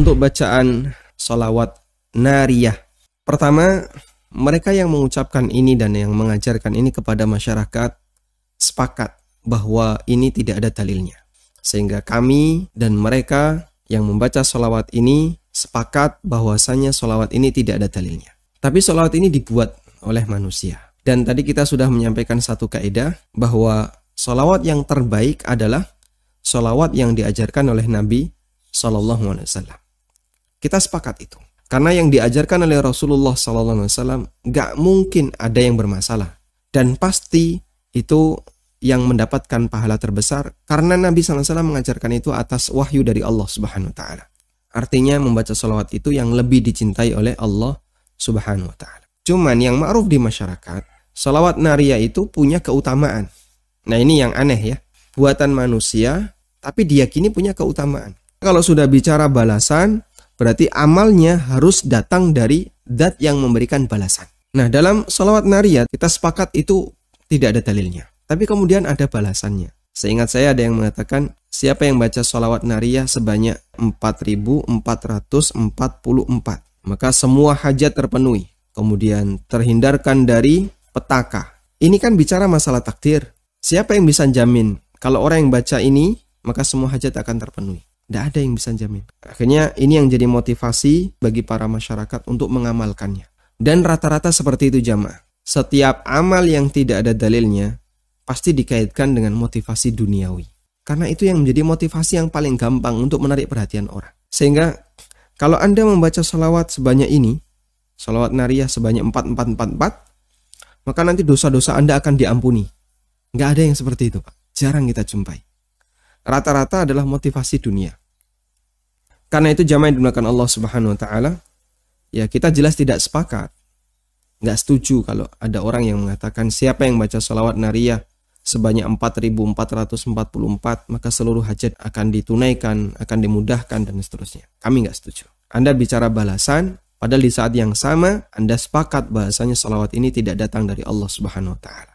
untuk bacaan solawat nariyah. Pertama, mereka yang mengucapkan ini dan yang mengajarkan ini kepada masyarakat sepakat bahwa ini tidak ada dalilnya. Sehingga kami dan mereka yang membaca solawat ini sepakat bahwasanya solawat ini tidak ada dalilnya. Tapi solawat ini dibuat oleh manusia. Dan tadi kita sudah menyampaikan satu kaidah bahwa solawat yang terbaik adalah solawat yang diajarkan oleh Nabi Shallallahu Alaihi Wasallam. Kita sepakat itu. Karena yang diajarkan oleh Rasulullah Wasallam gak mungkin ada yang bermasalah dan pasti itu yang mendapatkan pahala terbesar karena Nabi SAW mengajarkan itu atas wahyu dari Allah Subhanahu Wa Taala. Artinya membaca salawat itu yang lebih dicintai oleh Allah Subhanahu Wa Taala. Cuman yang ma'ruf di masyarakat, salawat naria itu punya keutamaan. Nah ini yang aneh ya, buatan manusia tapi diyakini punya keutamaan. Kalau sudah bicara balasan, Berarti amalnya harus datang dari dat yang memberikan balasan. Nah, dalam salawat nariyat kita sepakat itu tidak ada dalilnya. Tapi kemudian ada balasannya. Seingat saya ada yang mengatakan siapa yang baca salawat nariyah sebanyak 4444 maka semua hajat terpenuhi. Kemudian terhindarkan dari petaka. Ini kan bicara masalah takdir. Siapa yang bisa jamin kalau orang yang baca ini maka semua hajat akan terpenuhi? Tidak ada yang bisa jamin. Akhirnya ini yang jadi motivasi bagi para masyarakat untuk mengamalkannya. Dan rata-rata seperti itu jamaah. Setiap amal yang tidak ada dalilnya pasti dikaitkan dengan motivasi duniawi. Karena itu yang menjadi motivasi yang paling gampang untuk menarik perhatian orang. Sehingga kalau Anda membaca salawat sebanyak ini, salawat nariyah sebanyak 4444, maka nanti dosa-dosa Anda akan diampuni. Nggak ada yang seperti itu Pak. Jarang kita jumpai. Rata-rata adalah motivasi dunia. Karena itu jamaah yang digunakan Allah Subhanahu wa taala, ya kita jelas tidak sepakat. Nggak setuju kalau ada orang yang mengatakan siapa yang baca salawat nariyah sebanyak 4444 maka seluruh hajat akan ditunaikan, akan dimudahkan dan seterusnya. Kami nggak setuju. Anda bicara balasan, padahal di saat yang sama Anda sepakat bahasanya salawat ini tidak datang dari Allah Subhanahu wa taala.